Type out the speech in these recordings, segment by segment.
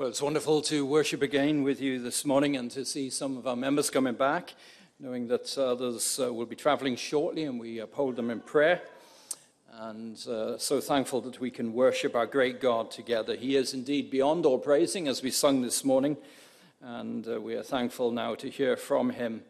Well, it's wonderful to worship again with you this morning and to see some of our members coming back, knowing that others uh, will be traveling shortly and we uphold them in prayer. And uh, so thankful that we can worship our great God together. He is indeed beyond all praising, as we sung this morning. And uh, we are thankful now to hear from him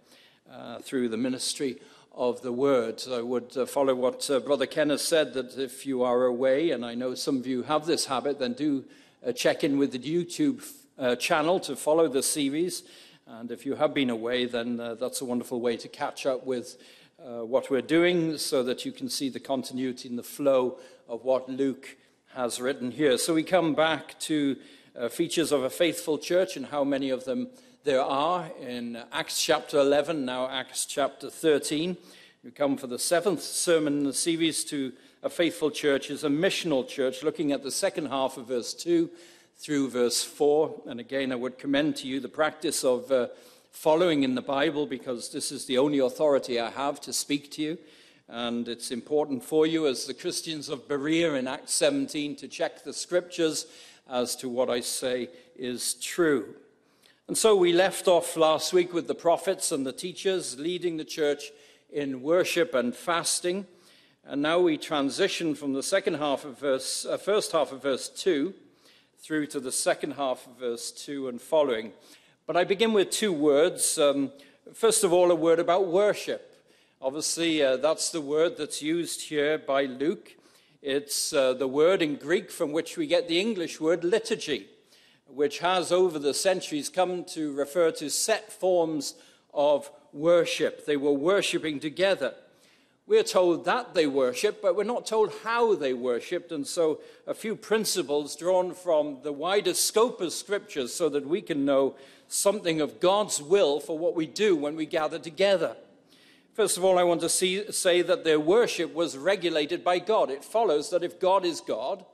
uh, through the ministry of the word. I would uh, follow what uh, Brother Kenneth said that if you are away, and I know some of you have this habit, then do uh, check in with the YouTube uh, channel to follow the series. And if you have been away, then uh, that's a wonderful way to catch up with uh, what we're doing so that you can see the continuity and the flow of what Luke has written here. So we come back to uh, features of a faithful church and how many of them there are in Acts chapter 11, now Acts chapter 13. We come for the seventh sermon in the series to a faithful church is a missional church, looking at the second half of verse 2 through verse 4. And again, I would commend to you the practice of uh, following in the Bible because this is the only authority I have to speak to you. And it's important for you, as the Christians of Berea in Acts 17, to check the scriptures as to what I say is true. And so we left off last week with the prophets and the teachers leading the church in worship and fasting. And now we transition from the second half of verse, uh, first half of verse 2 through to the second half of verse 2 and following. But I begin with two words. Um, first of all, a word about worship. Obviously, uh, that's the word that's used here by Luke. It's uh, the word in Greek from which we get the English word liturgy, which has over the centuries come to refer to set forms of worship. They were worshiping together. We're told that they worship, but we're not told how they worshipped. And so, a few principles drawn from the wider scope of scriptures so that we can know something of God's will for what we do when we gather together. First of all, I want to see, say that their worship was regulated by God. It follows that if God is God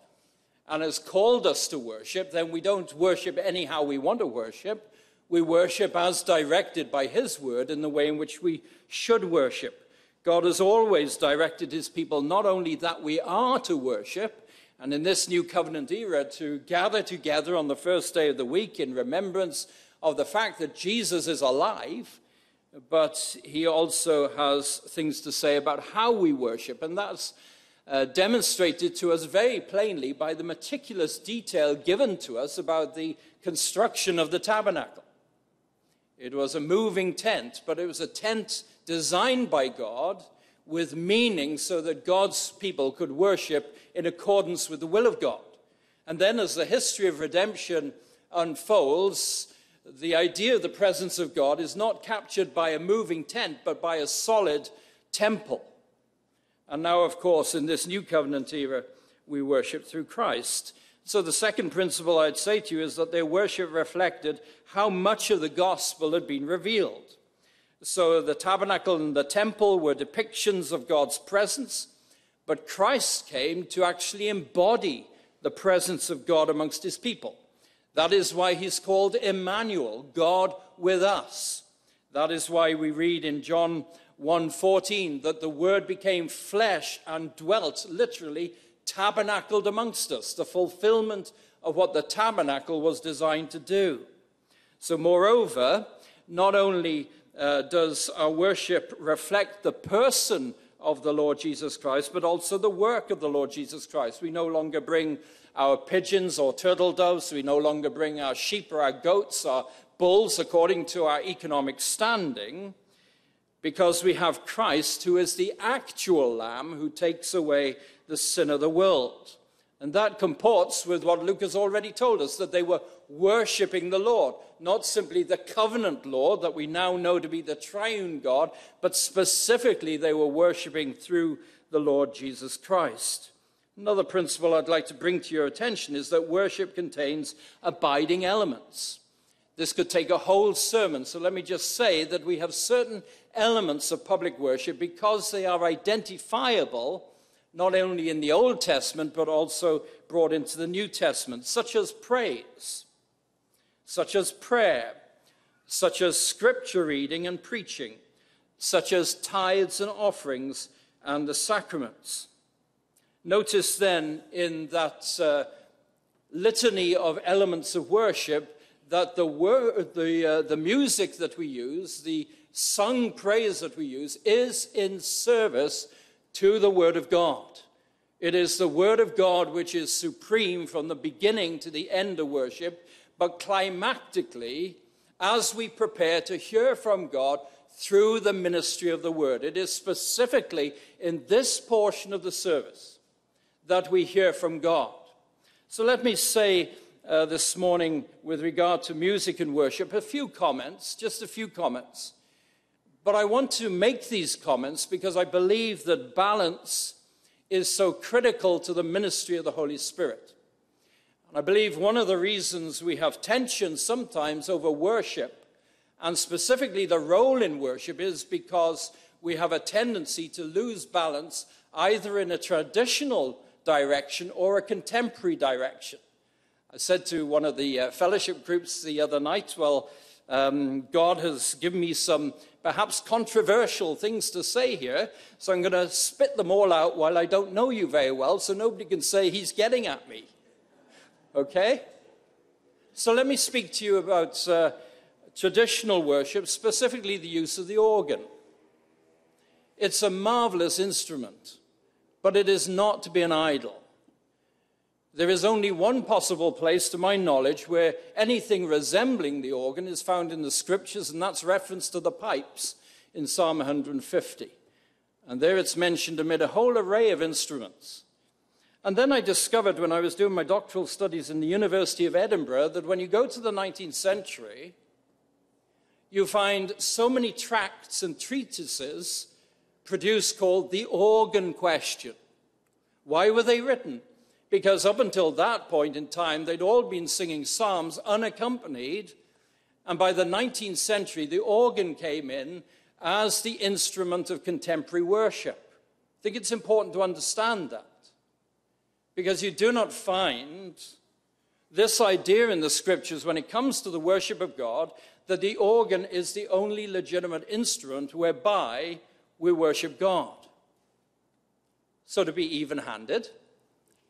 and has called us to worship, then we don't worship anyhow we want to worship. We worship as directed by His word in the way in which we should worship. God has always directed his people not only that we are to worship, and in this new covenant era, to gather together on the first day of the week in remembrance of the fact that Jesus is alive, but he also has things to say about how we worship. And that's uh, demonstrated to us very plainly by the meticulous detail given to us about the construction of the tabernacle. It was a moving tent, but it was a tent designed by God with meaning so that God's people could worship in accordance with the will of God. And then, as the history of redemption unfolds, the idea of the presence of God is not captured by a moving tent, but by a solid temple. And now, of course, in this new covenant era, we worship through Christ. So, the second principle I'd say to you is that their worship reflected how much of the gospel had been revealed. So the tabernacle and the temple were depictions of God's presence, but Christ came to actually embody the presence of God amongst his people. That is why he's called Emmanuel, God with us. That is why we read in John 1:14 that the word became flesh and dwelt literally tabernacled amongst us, the fulfillment of what the tabernacle was designed to do. So moreover, not only uh, does our worship reflect the person of the Lord Jesus Christ, but also the work of the Lord Jesus Christ. We no longer bring our pigeons or turtle doves, we no longer bring our sheep or our goats or bulls according to our economic standing, because we have Christ, who is the actual Lamb who takes away the sin of the world. And that comports with what Luke has already told us that they were worshipping the Lord, not simply the covenant Lord that we now know to be the triune God, but specifically they were worshipping through the Lord Jesus Christ. Another principle I'd like to bring to your attention is that worship contains abiding elements. This could take a whole sermon, so let me just say that we have certain elements of public worship because they are identifiable not only in the Old Testament, but also brought into the New Testament, such as praise, such as prayer, such as scripture reading and preaching, such as tithes and offerings and the sacraments. Notice then in that uh, litany of elements of worship that the, word, the, uh, the music that we use, the sung praise that we use, is in service to the Word of God. It is the Word of God which is supreme from the beginning to the end of worship, but climactically, as we prepare to hear from God through the ministry of the Word. It is specifically in this portion of the service that we hear from God. So let me say uh, this morning, with regard to music and worship, a few comments, just a few comments. But I want to make these comments because I believe that balance is so critical to the ministry of the Holy Spirit. I believe one of the reasons we have tension sometimes over worship, and specifically the role in worship, is because we have a tendency to lose balance either in a traditional direction or a contemporary direction. I said to one of the uh, fellowship groups the other night, well, um, God has given me some perhaps controversial things to say here, so I'm going to spit them all out while I don't know you very well, so nobody can say he's getting at me. Okay? So let me speak to you about uh, traditional worship, specifically the use of the organ. It's a marvelous instrument, but it is not to be an idol. There is only one possible place, to my knowledge, where anything resembling the organ is found in the scriptures, and that's reference to the pipes in Psalm 150. And there it's mentioned amid a whole array of instruments. And then I discovered when I was doing my doctoral studies in the University of Edinburgh that when you go to the 19th century, you find so many tracts and treatises produced called the organ question. Why were they written? because up until that point in time, they'd all been singing psalms unaccompanied. And by the 19th century, the organ came in as the instrument of contemporary worship. I think it's important to understand that because you do not find this idea in the scriptures when it comes to the worship of God that the organ is the only legitimate instrument whereby we worship God. So, to be even handed,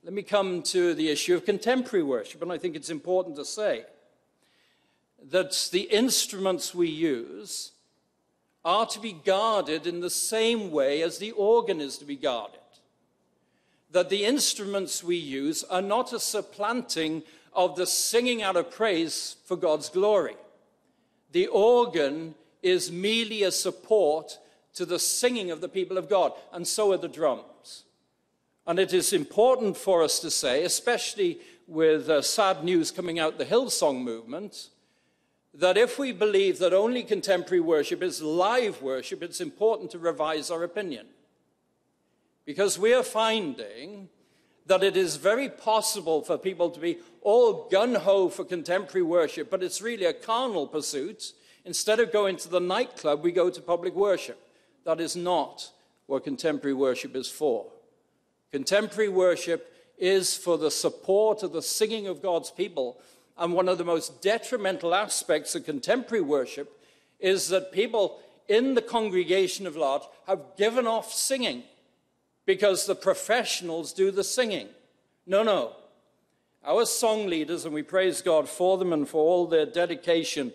let me come to the issue of contemporary worship, and I think it's important to say that the instruments we use are to be guarded in the same way as the organ is to be guarded. That the instruments we use are not a supplanting of the singing out of praise for God's glory. The organ is merely a support to the singing of the people of God, and so are the drums. And it is important for us to say, especially with uh, sad news coming out the Hillsong movement, that if we believe that only contemporary worship is live worship, it's important to revise our opinion. Because we are finding that it is very possible for people to be all gun ho for contemporary worship, but it's really a carnal pursuit. Instead of going to the nightclub, we go to public worship. That is not what contemporary worship is for. Contemporary worship is for the support of the singing of God's people. And one of the most detrimental aspects of contemporary worship is that people in the congregation of large have given off singing because the professionals do the singing. No, no. Our song leaders, and we praise God for them and for all their dedication,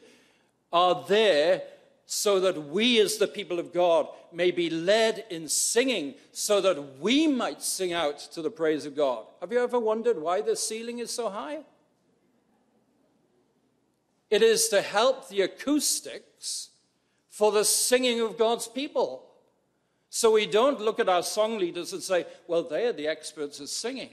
are there so that we, as the people of God, may be led in singing, so that we might sing out to the praise of God. Have you ever wondered why the ceiling is so high? It is to help the acoustics for the singing of God's people. So we don't look at our song leaders and say, well, they're the experts at singing.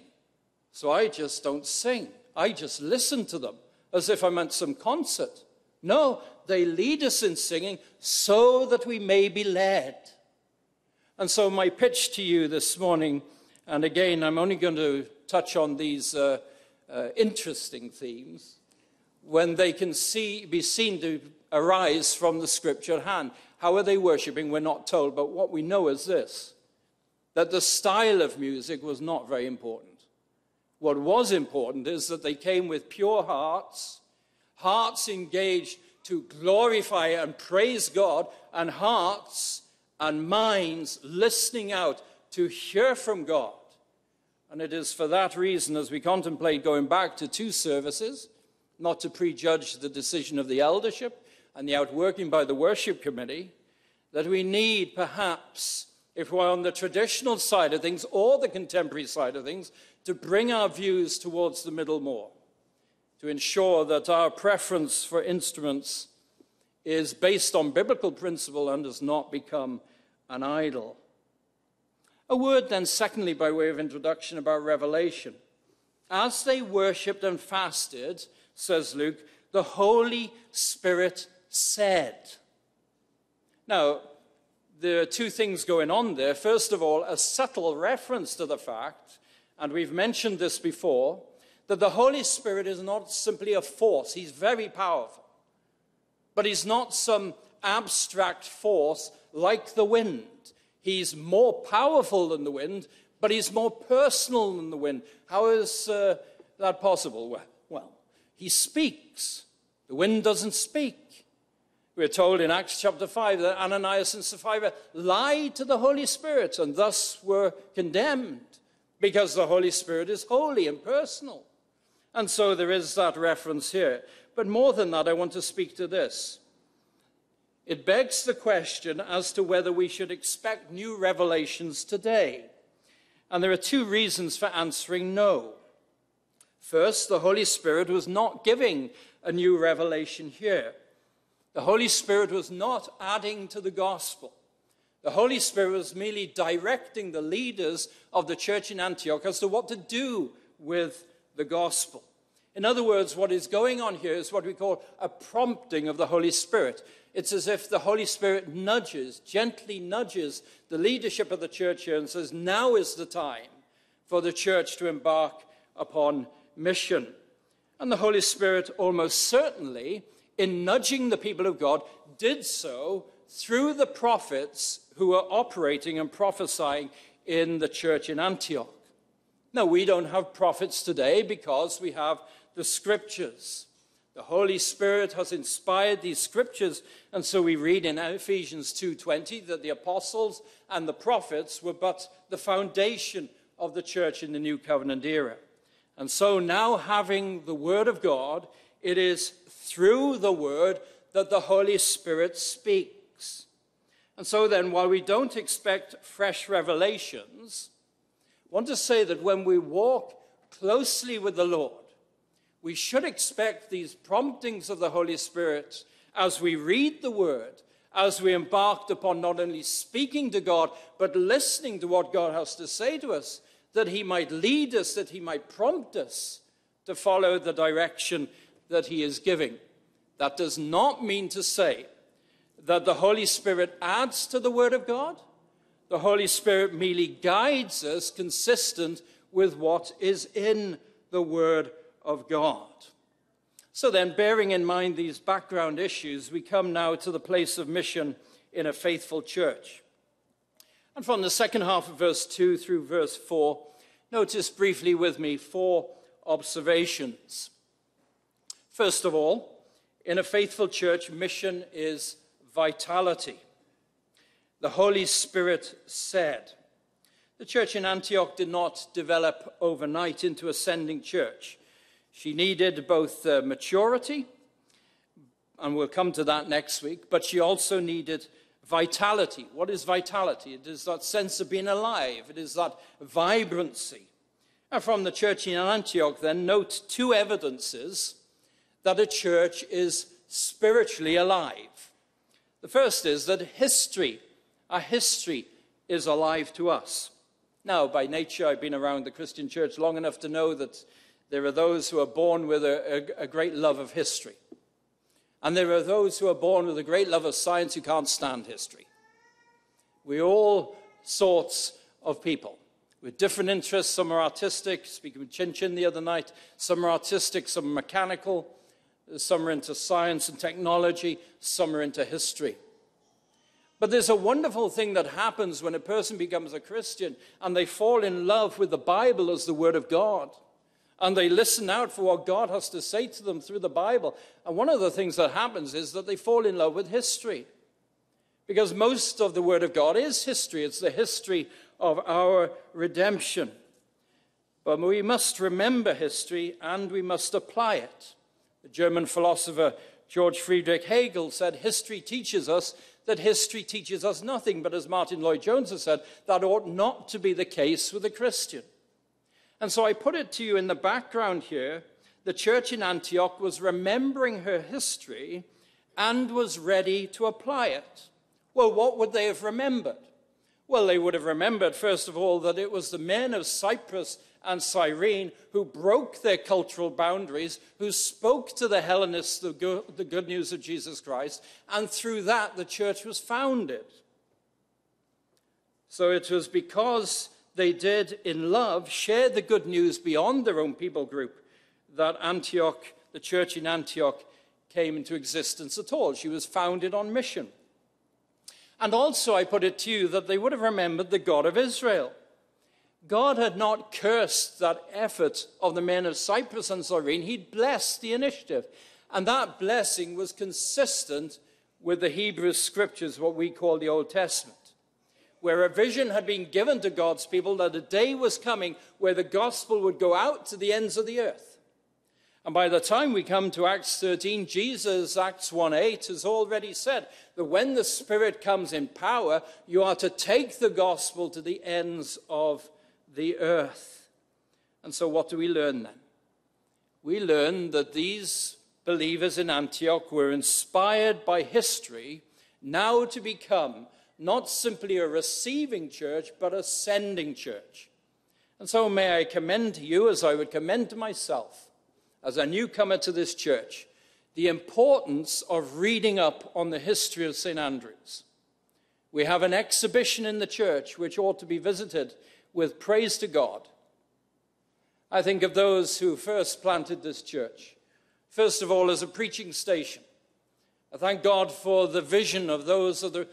So I just don't sing. I just listen to them as if I'm at some concert. No, they lead us in singing so that we may be led. And so, my pitch to you this morning, and again, I'm only going to touch on these uh, uh, interesting themes when they can see, be seen to arise from the scripture at hand. How are they worshipping? We're not told, but what we know is this that the style of music was not very important. What was important is that they came with pure hearts, hearts engaged to glorify and praise God, and hearts and minds listening out to hear from God. And it is for that reason, as we contemplate going back to two services, not to prejudge the decision of the eldership and the outworking by the worship committee, that we need perhaps, if we're on the traditional side of things or the contemporary side of things, to bring our views towards the middle more, to ensure that our preference for instruments is based on biblical principle and does not become an idol. A word then, secondly, by way of introduction about Revelation. As they worshipped and fasted, says Luke, the Holy Spirit said. Now, there are two things going on there. First of all, a subtle reference to the fact, and we've mentioned this before, that the Holy Spirit is not simply a force. He's very powerful. But he's not some abstract force like the wind. He's more powerful than the wind, but he's more personal than the wind. How is uh, that possible? Well, well, he speaks. The wind doesn't speak. We're told in Acts chapter 5 that Ananias and Sapphira lied to the Holy Spirit and thus were condemned because the Holy Spirit is holy and personal. And so there is that reference here. But more than that, I want to speak to this. It begs the question as to whether we should expect new revelations today. And there are two reasons for answering no. First, the Holy Spirit was not giving a new revelation here. The Holy Spirit was not adding to the gospel. The Holy Spirit was merely directing the leaders of the church in Antioch as to what to do with the gospel. In other words, what is going on here is what we call a prompting of the Holy Spirit. It's as if the Holy Spirit nudges, gently nudges the leadership of the church here and says, Now is the time for the church to embark upon mission. And the Holy Spirit, almost certainly, in nudging the people of God, did so through the prophets who were operating and prophesying in the church in Antioch. Now, we don't have prophets today because we have the scriptures. The Holy Spirit has inspired these scriptures, and so we read in Ephesians 2:20 that the apostles and the prophets were but the foundation of the church in the new covenant era. And so now having the word of God, it is through the word that the Holy Spirit speaks. And so then while we don't expect fresh revelations, I want to say that when we walk closely with the Lord, we should expect these promptings of the Holy Spirit as we read the Word, as we embarked upon not only speaking to God, but listening to what God has to say to us, that He might lead us, that He might prompt us to follow the direction that He is giving. That does not mean to say that the Holy Spirit adds to the Word of God. The Holy Spirit merely guides us consistent with what is in the Word of God. So then, bearing in mind these background issues, we come now to the place of mission in a faithful church. And from the second half of verse 2 through verse 4, notice briefly with me four observations. First of all, in a faithful church, mission is vitality. The Holy Spirit said. The church in Antioch did not develop overnight into a sending church. She needed both uh, maturity, and we'll come to that next week, but she also needed vitality. What is vitality? It is that sense of being alive, it is that vibrancy. And from the church in Antioch, then, note two evidences that a church is spiritually alive. The first is that history, our history, is alive to us. Now, by nature, I've been around the Christian church long enough to know that there are those who are born with a, a, a great love of history. And there are those who are born with a great love of science who can't stand history. We're all sorts of people with different interests. Some are artistic, speaking with Chin Chin the other night. Some are artistic, some are mechanical. Some are into science and technology. Some are into history. But there's a wonderful thing that happens when a person becomes a Christian and they fall in love with the Bible as the Word of God and they listen out for what God has to say to them through the Bible. And one of the things that happens is that they fall in love with history. Because most of the Word of God is history, it's the history of our redemption. But we must remember history and we must apply it. The German philosopher George Friedrich Hegel said, History teaches us that history teaches us nothing. But as Martyn Lloyd-Jones has said, that ought not to be the case with a Christian. And so I put it to you in the background here the church in Antioch was remembering her history and was ready to apply it. Well, what would they have remembered? Well, they would have remembered, first of all, that it was the men of Cyprus and Cyrene who broke their cultural boundaries, who spoke to the Hellenists the good, the good news of Jesus Christ, and through that the church was founded. So it was because they did, in love, share the good news beyond their own people group that Antioch, the church in Antioch, came into existence at all. She was founded on mission. And also, I put it to you that they would have remembered the God of Israel. God had not cursed that effort of the men of Cyprus and Cyrene, he'd blessed the initiative. And that blessing was consistent with the Hebrew scriptures, what we call the Old Testament, where a vision had been given to God's people that a day was coming where the gospel would go out to the ends of the earth. And by the time we come to Acts 13, Jesus, Acts 1 8, has already said that when the Spirit comes in power, you are to take the gospel to the ends of the earth. And so, what do we learn then? We learn that these believers in Antioch were inspired by history now to become not simply a receiving church, but a sending church. And so, may I commend to you, as I would commend to myself, as a newcomer to this church, the importance of reading up on the history of St. Andrew's. We have an exhibition in the church which ought to be visited with praise to God. I think of those who first planted this church, first of all, as a preaching station. I thank God for the vision of those of the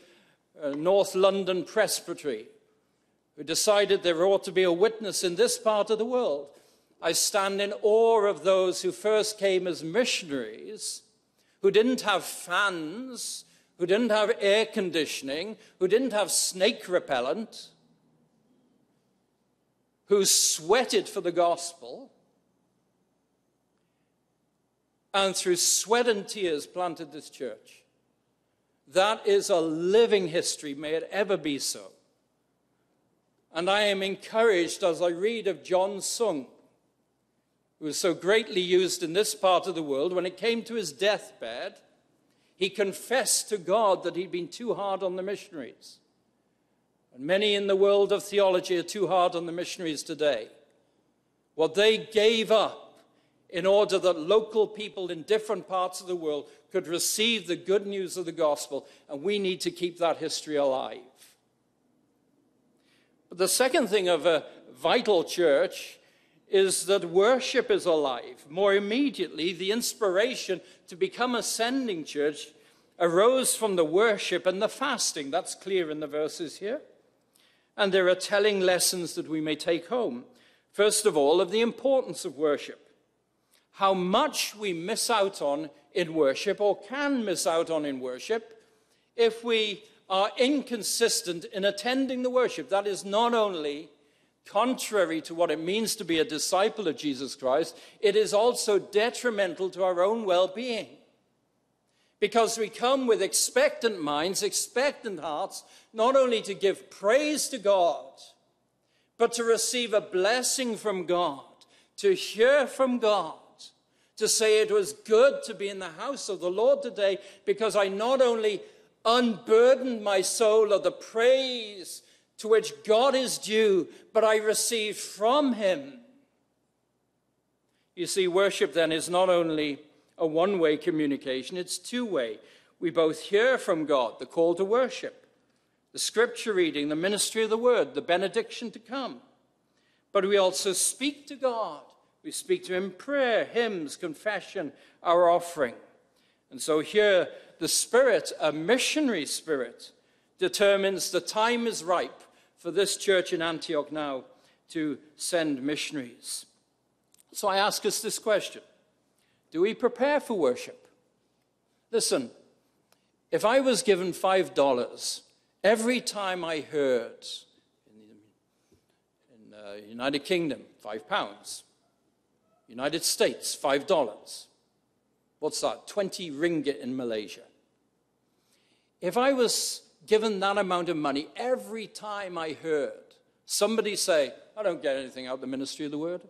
uh, North London Presbytery who decided there ought to be a witness in this part of the world. I stand in awe of those who first came as missionaries, who didn't have fans, who didn't have air conditioning, who didn't have snake repellent, who sweated for the gospel and through sweat and tears planted this church. That is a living history. May it ever be so. And I am encouraged as I read of John Sung, who was so greatly used in this part of the world. When it came to his deathbed, he confessed to God that he'd been too hard on the missionaries. And many in the world of theology are too hard on the missionaries today. What they gave up in order that local people in different parts of the world could receive the good news of the gospel, and we need to keep that history alive. But the second thing of a vital church is that worship is alive. More immediately, the inspiration to become a sending church arose from the worship and the fasting. That's clear in the verses here. And there are telling lessons that we may take home. First of all, of the importance of worship. How much we miss out on in worship, or can miss out on in worship, if we are inconsistent in attending the worship. That is not only contrary to what it means to be a disciple of Jesus Christ, it is also detrimental to our own well being because we come with expectant minds, expectant hearts, not only to give praise to God, but to receive a blessing from God, to hear from God, to say it was good to be in the house of the Lord today because I not only unburdened my soul of the praise to which God is due, but I received from Him. You see, worship then is not only a one way communication, it's two way. We both hear from God, the call to worship, the scripture reading, the ministry of the word, the benediction to come. But we also speak to God. We speak to Him prayer, hymns, confession, our offering. And so here, the Spirit, a missionary spirit, determines the time is ripe for this church in Antioch now to send missionaries. So I ask us this question do we prepare for worship? Listen, if I was given $5 every time I heard in, uh, Uh, United Kingdom, five pounds. United States, five dollars. What's that? 20 ringgit in Malaysia. If I was given that amount of money every time I heard somebody say, I don't get anything out of the ministry of the word,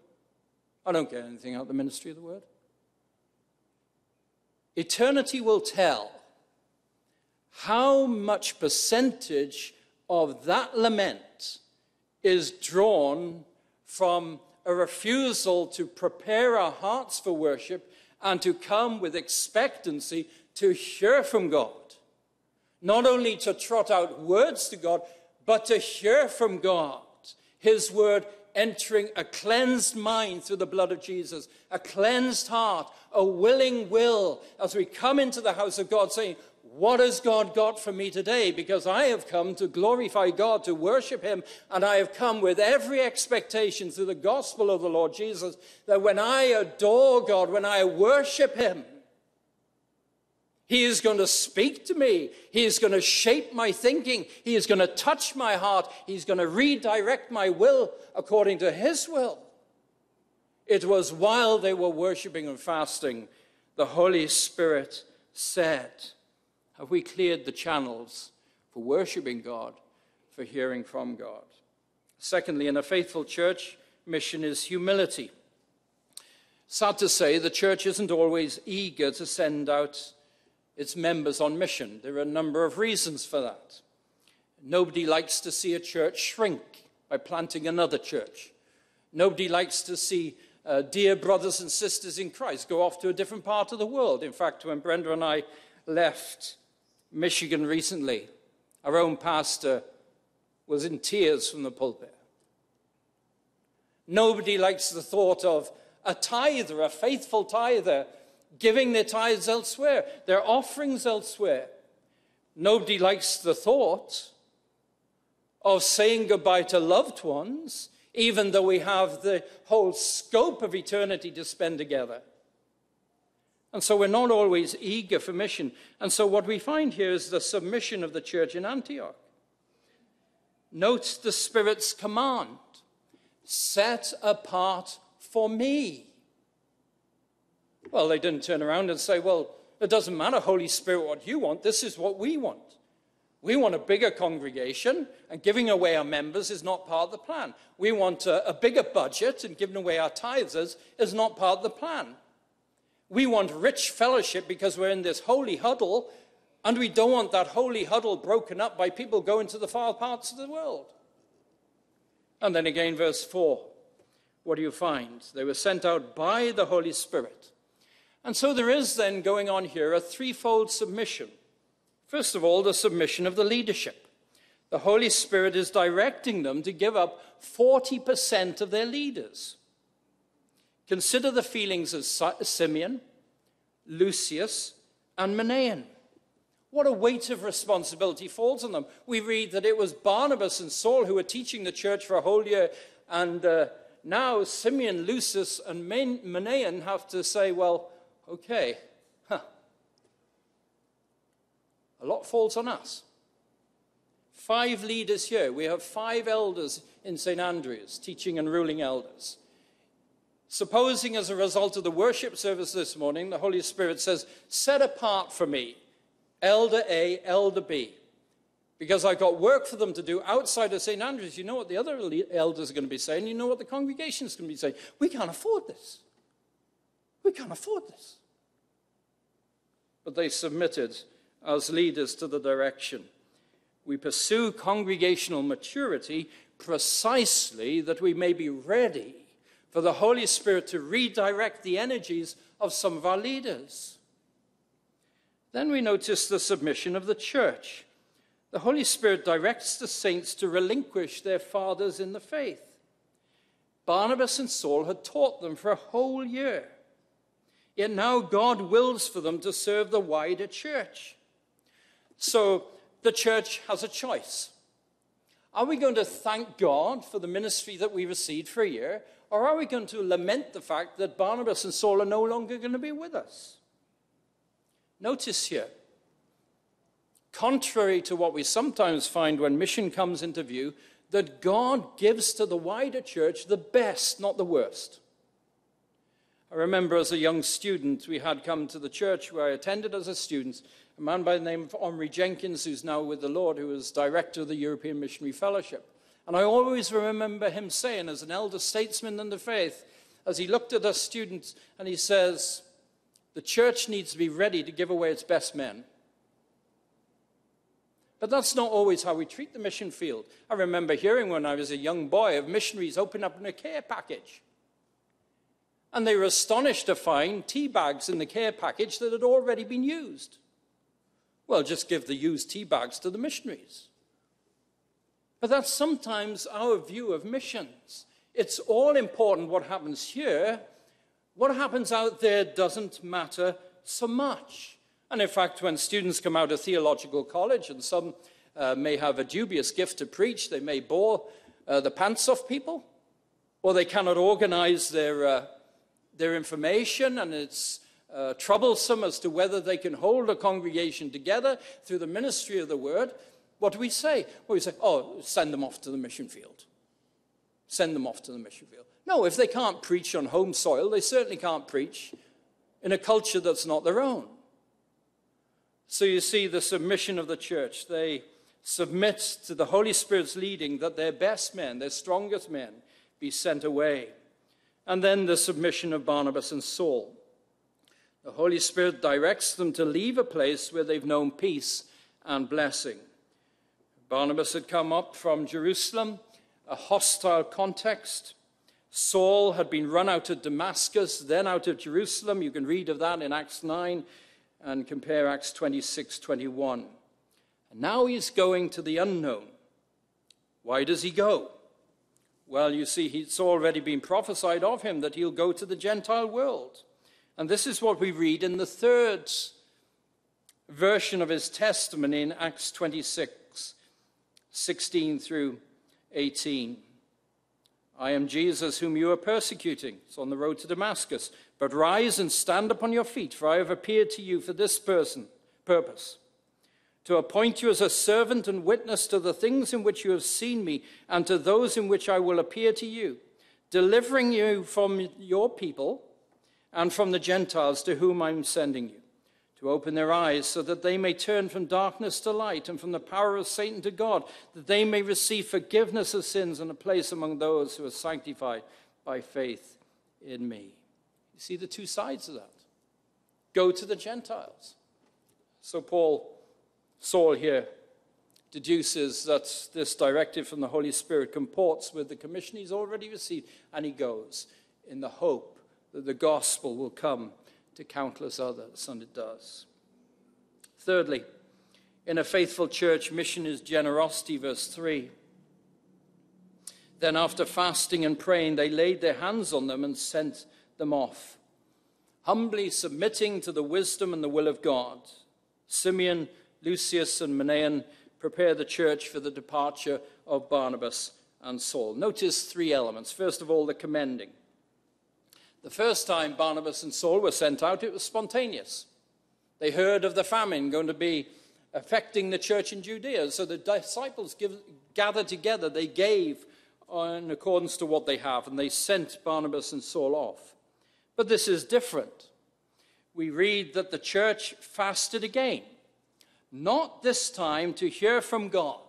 I don't get anything out of the ministry of the word. Eternity will tell how much percentage of that lament is drawn from a refusal to prepare our hearts for worship and to come with expectancy to hear from God. Not only to trot out words to God, but to hear from God. His word entering a cleansed mind through the blood of Jesus, a cleansed heart, a willing will as we come into the house of God saying, what has God got for me today? Because I have come to glorify God, to worship Him, and I have come with every expectation through the gospel of the Lord Jesus that when I adore God, when I worship Him, He is going to speak to me. He is going to shape my thinking. He is going to touch my heart. He's going to redirect my will according to His will. It was while they were worshiping and fasting, the Holy Spirit said, have we cleared the channels for worshiping God, for hearing from God? Secondly, in a faithful church, mission is humility. Sad to say, the church isn't always eager to send out its members on mission. There are a number of reasons for that. Nobody likes to see a church shrink by planting another church. Nobody likes to see uh, dear brothers and sisters in Christ go off to a different part of the world. In fact, when Brenda and I left Michigan recently, our own pastor was in tears from the pulpit. Nobody likes the thought of a tither, a faithful tither, giving their tithes elsewhere, their offerings elsewhere. Nobody likes the thought of saying goodbye to loved ones, even though we have the whole scope of eternity to spend together. And so we're not always eager for mission. And so what we find here is the submission of the church in Antioch. Note the Spirit's command set apart for me. Well, they didn't turn around and say, Well, it doesn't matter, Holy Spirit, what you want. This is what we want. We want a bigger congregation, and giving away our members is not part of the plan. We want a, a bigger budget, and giving away our tithes is not part of the plan. We want rich fellowship because we're in this holy huddle, and we don't want that holy huddle broken up by people going to the far parts of the world. And then again, verse 4. What do you find? They were sent out by the Holy Spirit. And so there is then going on here a threefold submission. First of all, the submission of the leadership. The Holy Spirit is directing them to give up 40% of their leaders. Consider the feelings of Simeon, Lucius, and Manaen. What a weight of responsibility falls on them. We read that it was Barnabas and Saul who were teaching the church for a whole year, and uh, now Simeon, Lucius, and Manaen have to say, well, okay, huh. A lot falls on us. Five leaders here. We have five elders in St. Andrews, teaching and ruling elders. Supposing, as a result of the worship service this morning, the Holy Spirit says, Set apart for me, Elder A, Elder B, because I've got work for them to do outside of St. Andrews. You know what the other elders are going to be saying, you know what the congregation is going to be saying. We can't afford this. We can't afford this. But they submitted as leaders to the direction. We pursue congregational maturity precisely that we may be ready for the Holy Spirit to redirect the energies of some of our leaders. Then we notice the submission of the church. The Holy Spirit directs the saints to relinquish their fathers in the faith. Barnabas and Saul had taught them for a whole year. Yet now God wills for them to serve the wider church. So the church has a choice. Are we going to thank God for the ministry that we received for a year? Or are we going to lament the fact that Barnabas and Saul are no longer going to be with us? Notice here, contrary to what we sometimes find when mission comes into view, that God gives to the wider church the best, not the worst. I remember as a young student, we had come to the church where I attended as a student, a man by the name of Omri Jenkins, who's now with the Lord, who was director of the European Missionary Fellowship. And I always remember him saying, as an elder statesman in the faith, as he looked at us students, and he says, The church needs to be ready to give away its best men. But that's not always how we treat the mission field. I remember hearing when I was a young boy of missionaries open up in a care package. And they were astonished to find tea bags in the care package that had already been used. Well, just give the used tea bags to the missionaries. But that's sometimes our view of missions. It's all important what happens here. What happens out there doesn't matter so much. And in fact, when students come out of theological college, and some uh, may have a dubious gift to preach, they may bore uh, the pants off people, or they cannot organize their, uh, their information, and it's uh, troublesome as to whether they can hold a congregation together through the ministry of the word. What do we say? Well, we say, oh, send them off to the mission field. Send them off to the mission field. No, if they can't preach on home soil, they certainly can't preach in a culture that's not their own. So you see the submission of the church. They submit to the Holy Spirit's leading that their best men, their strongest men, be sent away. And then the submission of Barnabas and Saul. The Holy Spirit directs them to leave a place where they've known peace and blessing. Barnabas had come up from Jerusalem, a hostile context. Saul had been run out of Damascus, then out of Jerusalem. You can read of that in Acts 9 and compare Acts 26 21. And now he's going to the unknown. Why does he go? Well, you see, it's already been prophesied of him that he'll go to the Gentile world. And this is what we read in the third version of his testimony in Acts 26 16 through 18. I am Jesus whom you are persecuting. It's on the road to Damascus. But rise and stand upon your feet, for I have appeared to you for this person, purpose to appoint you as a servant and witness to the things in which you have seen me and to those in which I will appear to you, delivering you from your people and from the Gentiles to whom I'm sending you, to open their eyes so that they may turn from darkness to light and from the power of Satan to God, that they may receive forgiveness of sins and a place among those who are sanctified by faith in me. You see the two sides of that. Go to the Gentiles. So Paul, Saul here, deduces that this directive from the Holy Spirit comports with the commission he's already received, and he goes in the hope that the gospel will come to countless others, and it does. Thirdly, in a faithful church, mission is generosity, verse 3. Then, after fasting and praying, they laid their hands on them and sent them off, humbly submitting to the wisdom and the will of God. Simeon, Lucius, and Manaen prepare the church for the departure of Barnabas and Saul. Notice three elements. First of all, the commending. The first time Barnabas and Saul were sent out, it was spontaneous. They heard of the famine going to be affecting the church in Judea. So the disciples give, gathered together, they gave in accordance to what they have, and they sent Barnabas and Saul off. But this is different. We read that the church fasted again, not this time to hear from God,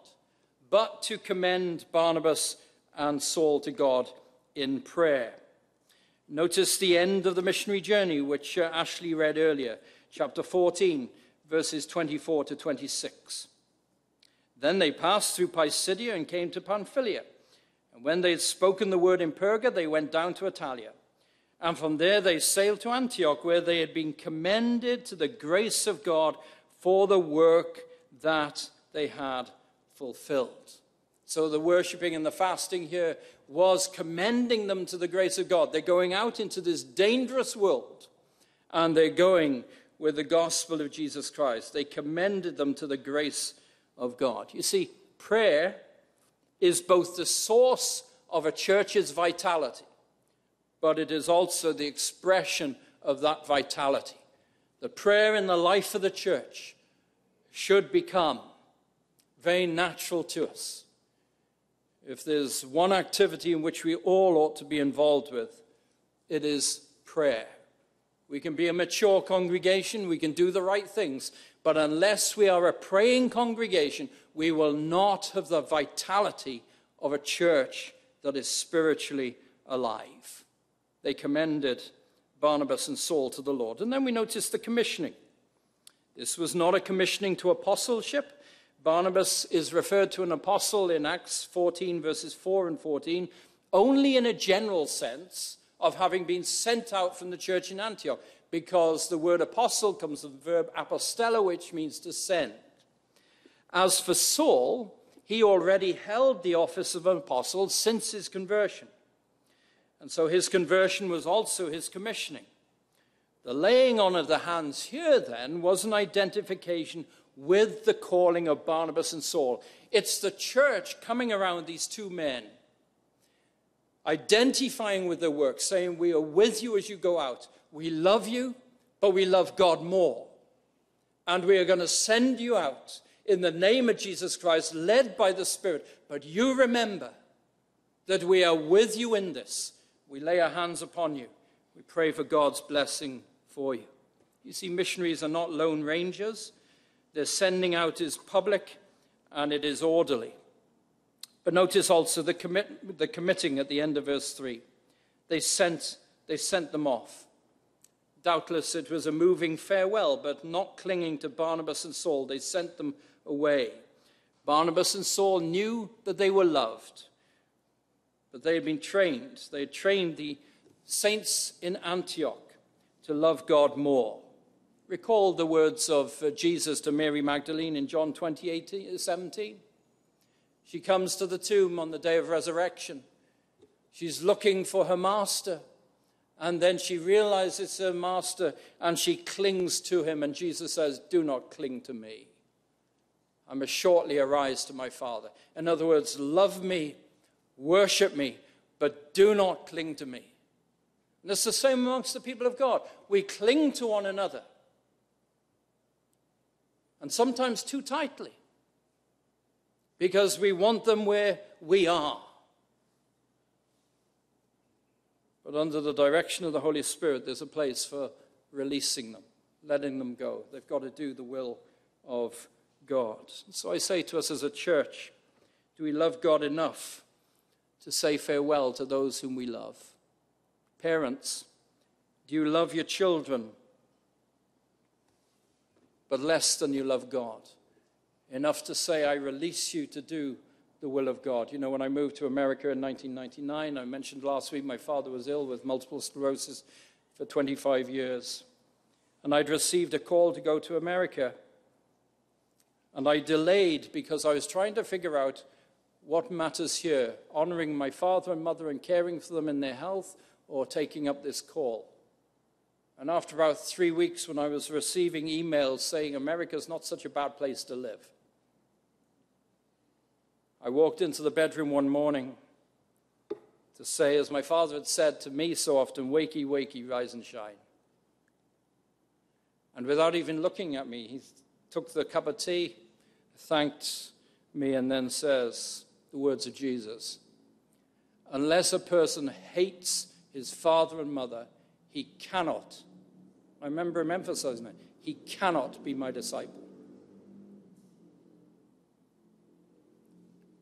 but to commend Barnabas and Saul to God in prayer. Notice the end of the missionary journey, which uh, Ashley read earlier, chapter 14, verses 24 to 26. Then they passed through Pisidia and came to Pamphylia. And when they had spoken the word in Perga, they went down to Attalia. And from there they sailed to Antioch, where they had been commended to the grace of God for the work that they had fulfilled. So the worshiping and the fasting here was commending them to the grace of God. They're going out into this dangerous world and they're going with the gospel of Jesus Christ. They commended them to the grace of God. You see, prayer is both the source of a church's vitality but it is also the expression of that vitality. The prayer in the life of the church should become very natural to us. if there's one activity in which we all ought to be involved with, it is prayer. We can be a mature congregation, we can do the right things, but unless we are a praying congregation, we will not have the vitality of a church that is spiritually alive. They commended Barnabas and Saul to the Lord. And then we notice the commissioning. This was not a commissioning to apostleship. Barnabas is referred to an apostle in Acts 14, verses 4 and 14, only in a general sense of having been sent out from the church in Antioch, because the word apostle comes from the verb apostello, which means to send. As for Saul, he already held the office of an apostle since his conversion. And so his conversion was also his commissioning. The laying on of the hands here, then, was an identification with the calling of Barnabas and Saul. It's the church coming around these two men, identifying with their work, saying, We are with you as you go out. We love you, but we love God more. And we are going to send you out in the name of Jesus Christ, led by the Spirit. But you remember that we are with you in this. We lay our hands upon you. We pray for God's blessing for you. You see, missionaries are not lone rangers. Their sending out is public and it is orderly. But notice also the, commit, the committing at the end of verse 3. They sent, they sent them off. Doubtless it was a moving farewell, but not clinging to Barnabas and Saul. They sent them away. Barnabas and Saul knew that they were loved, but they had been trained. They had trained the saints in Antioch to love God more. Recall the words of uh, Jesus to Mary Magdalene in John 20, 17. She comes to the tomb on the day of resurrection. She's looking for her master. And then she realizes her master and she clings to him. And Jesus says, Do not cling to me. I must shortly arise to my Father. In other words, love me, worship me, but do not cling to me. And it's the same amongst the people of God. We cling to one another, and sometimes too tightly, because we want them where we are. But under the direction of the Holy Spirit, there's a place for releasing them, letting them go. They've got to do the will of God. So I say to us as a church, do we love God enough to say farewell to those whom we love? Parents, do you love your children, but less than you love God? Enough to say, I release you to do the will of God. You know, when I moved to America in 1999, I mentioned last week my father was ill with multiple sclerosis for 25 years. And I'd received a call to go to America. And I delayed because I was trying to figure out what matters here honoring my father and mother and caring for them in their health or taking up this call. And after about three weeks, when I was receiving emails saying America's not such a bad place to live, I walked into the bedroom one morning to say, as my father had said to me so often, wakey, wakey, rise and shine. And without even looking at me, he took the cup of tea thanked me and then says the words of Jesus Unless a person hates his father and mother, he cannot, I remember him emphasizing that, he cannot be my disciple.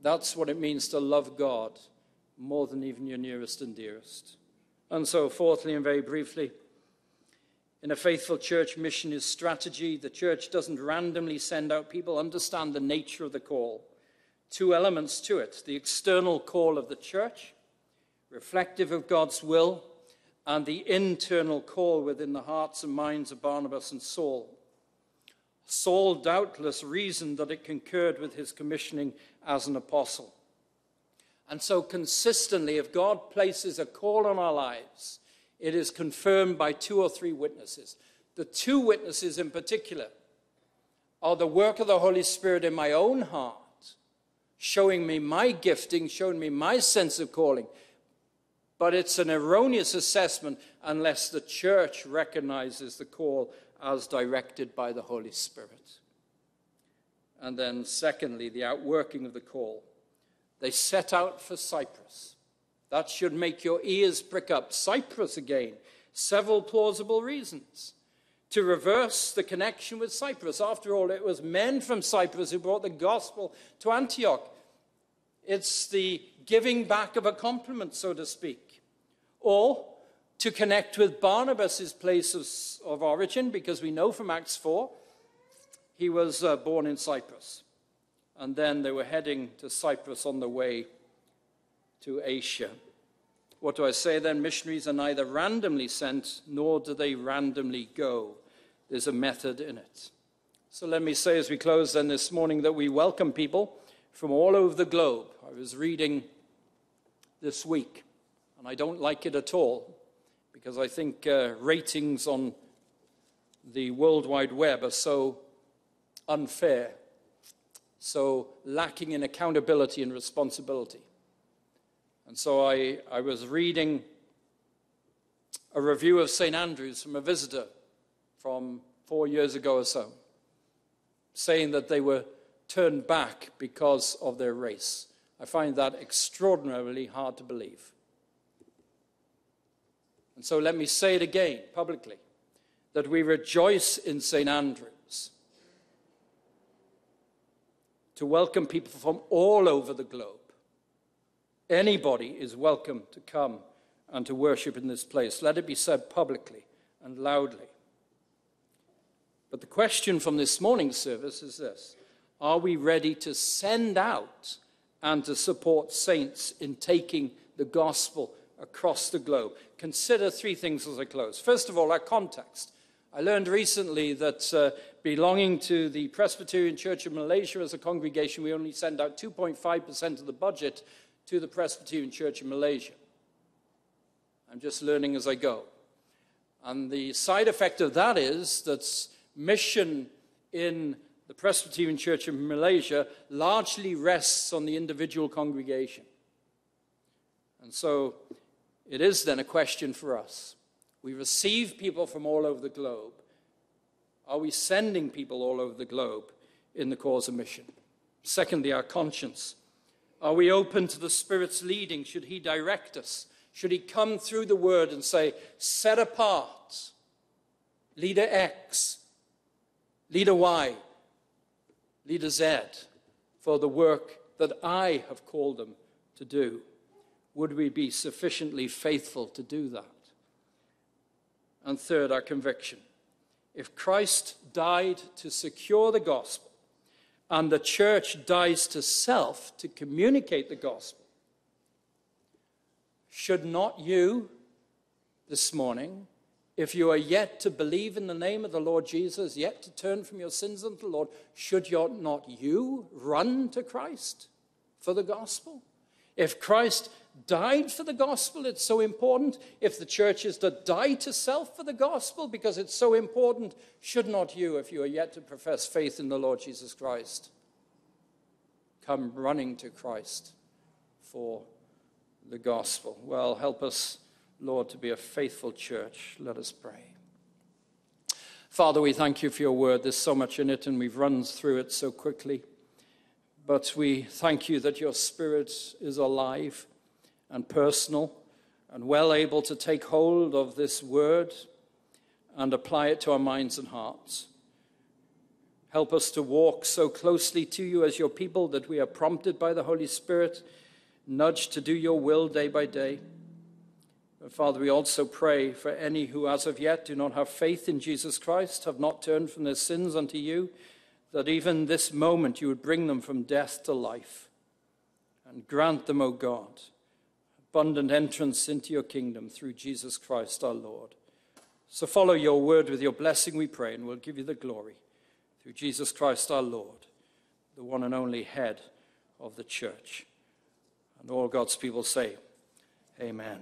That's what it means to love God more than even your nearest and dearest. And so, fourthly and very briefly, in a faithful church, mission is strategy. The church doesn't randomly send out people, understand the nature of the call. Two elements to it the external call of the church, reflective of God's will, and the internal call within the hearts and minds of Barnabas and Saul. Saul doubtless reasoned that it concurred with his commissioning as an apostle. And so, consistently, if God places a call on our lives, it is confirmed by two or three witnesses. The two witnesses in particular are the work of the Holy Spirit in my own heart, showing me my gifting, showing me my sense of calling. But it's an erroneous assessment unless the church recognizes the call as directed by the Holy Spirit. And then, secondly, the outworking of the call they set out for Cyprus. That should make your ears prick up. Cyprus again. Several plausible reasons to reverse the connection with Cyprus. After all, it was men from Cyprus who brought the gospel to Antioch. It's the giving back of a compliment, so to speak. Or to connect with Barnabas' place of, of origin, because we know from Acts 4 he was uh, born in Cyprus. And then they were heading to Cyprus on the way to Asia. What do I say then? Missionaries are neither randomly sent nor do they randomly go. There's a method in it. So let me say as we close then this morning that we welcome people from all over the globe. I was reading this week, and I don't like it at all because I think uh, ratings on the World Wide Web are so unfair, so lacking in accountability and responsibility. And so I, I was reading a review of St. Andrews from a visitor from four years ago or so, saying that they were turned back because of their race. I find that extraordinarily hard to believe. And so let me say it again publicly that we rejoice in St. Andrews to welcome people from all over the globe. Anybody is welcome to come and to worship in this place. Let it be said publicly and loudly. But the question from this morning's service is this Are we ready to send out and to support saints in taking the gospel across the globe? Consider three things as I close. First of all, our context. I learned recently that uh, belonging to the Presbyterian Church of Malaysia as a congregation, we only send out 2.5% of the budget to the Presbyterian Church in Malaysia. I'm just learning as I go. And the side effect of that is that mission in the Presbyterian Church of Malaysia largely rests on the individual congregation. And so it is then a question for us. We receive people from all over the globe. Are we sending people all over the globe in the cause of mission? Secondly, our conscience. Are we open to the Spirit's leading? Should He direct us? Should He come through the Word and say, set apart, leader X, leader Y, leader Z, for the work that I have called them to do? Would we be sufficiently faithful to do that? And third, our conviction. If Christ died to secure the gospel, and the church dies to self to communicate the gospel, should not you this morning, if you are yet to believe in the name of the Lord Jesus, yet to turn from your sins unto the Lord, should not you run to Christ for the gospel? If Christ died for the gospel, it's so important. If the church is to die to self for the gospel because it's so important, should not you, if you are yet to profess faith in the Lord Jesus Christ, come running to Christ for the gospel? Well, help us, Lord, to be a faithful church. Let us pray. Father, we thank you for your word. There's so much in it, and we've run through it so quickly. But we thank you that your spirit is alive and personal and well able to take hold of this word and apply it to our minds and hearts. Help us to walk so closely to you as your people that we are prompted by the Holy Spirit, nudged to do your will day by day. Father, we also pray for any who as of yet do not have faith in Jesus Christ, have not turned from their sins unto you, that even this moment you would bring them from death to life. And grant them, O God, abundant entrance into your kingdom through Jesus Christ our Lord. So follow your word with your blessing, we pray, and we'll give you the glory through Jesus Christ our Lord, the one and only head of the church. And all God's people say, Amen.